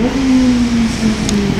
Hum.